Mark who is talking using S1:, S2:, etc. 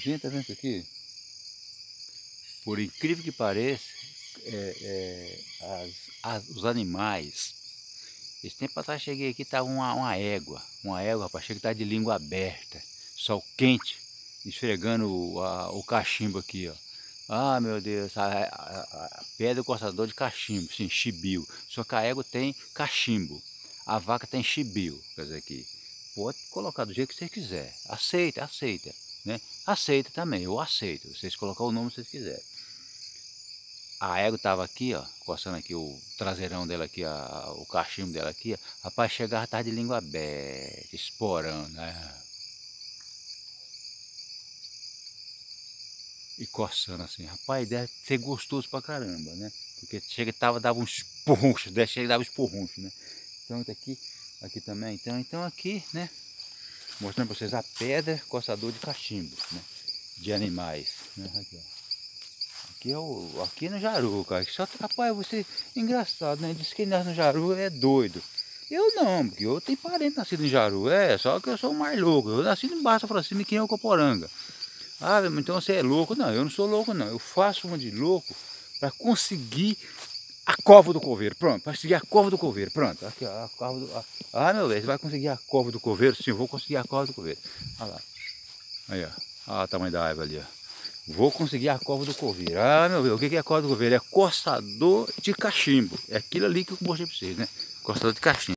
S1: Gente, tá vendo isso aqui? Por incrível que pareça, é, é, as, as, os animais. Esse tempo atrás cheguei aqui, tava uma, uma égua. Uma égua, rapaz, chega que tá de língua aberta. Sol quente, esfregando o, a, o cachimbo aqui, ó. Ah, meu Deus, a, a, a pedra cortador de cachimbo, sim, chibio. Só que a égua tem cachimbo. A vaca tem chibio, quer dizer aqui. Pode colocar do jeito que você quiser. Aceita, aceita. Né? Aceita também, eu aceito. Vocês colocam o nome que vocês quiserem. A égua estava aqui, ó, coçando aqui o traseirão dela aqui, a, o cachimbo dela aqui, ó. Rapaz, chegava tarde de língua aberta, esporando, né? E coçando assim, rapaz, deve ser gostoso pra caramba, né? Porque chega tava, dava uns porrunchos, chega dava uns porrunchos, né? Então tá aqui, aqui também, então, então aqui, né? Mostrando pra vocês a pedra coçador de cachimbo, né? De animais, né? Aqui. Aqui é o. Aqui no Jaru, cara. Só rapaz, você. Engraçado, né? Diz que quem nasce no Jaru é doido. Eu não, porque eu tenho parente nascido em Jaru. É, só que eu sou mais louco. Eu nasci no Barça Francisco quem é o Coporanga. Ah, então você é louco? Não, eu não sou louco, não. Eu faço uma de louco para conseguir a cova do coveiro. Pronto, para conseguir a cova do coveiro. Pronto, aqui, ó, a cova do. Ah, meu Deus, vai conseguir a cova do coveiro? Sim, vou conseguir a cova do coveiro. Olha lá. Aí, ó. Olha o tamanho da árvore ali, ó. Vou conseguir a cova do coveiro. Ah, meu Deus, o que é a cova do coveiro? É coçador de cachimbo. É aquilo ali que eu mostrei para vocês, né? Coçador de cachimbo.